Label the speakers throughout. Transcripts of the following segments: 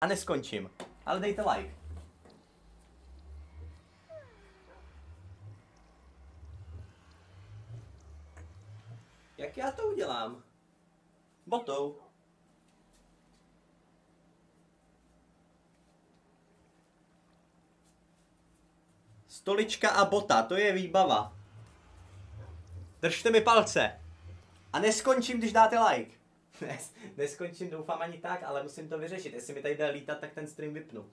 Speaker 1: A neskončím. Ale dejte like. Jak já to udělám? Botou. Stolička a bota, to je výbava. Držte mi palce. A neskončím, když dáte like. Nes, neskončím, doufám ani tak, ale musím to vyřešit. Jestli mi tady jde lítat, tak ten stream vypnu.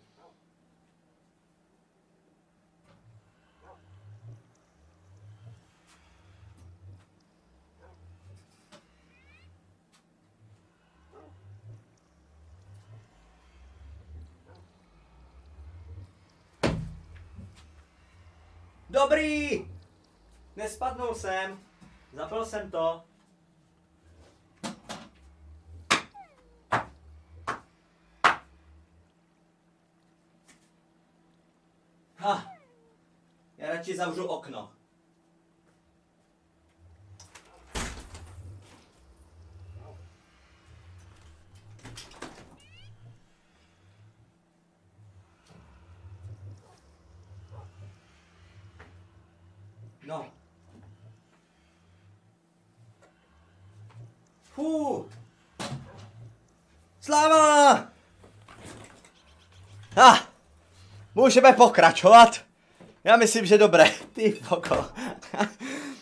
Speaker 1: Dobrý! Nespadnul jsem. Zapl jsem to. Ha. Já radši zavřu okno. No. Fú. Sláva! Ah, můžeme pokračovat. Já myslím, že dobré. Ty poko.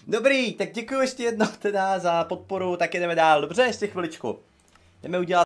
Speaker 1: Dobrý, tak děkuji ještě jednou teda za podporu, tak jdeme dál. Dobře, ještě chviličku. Jdeme udělat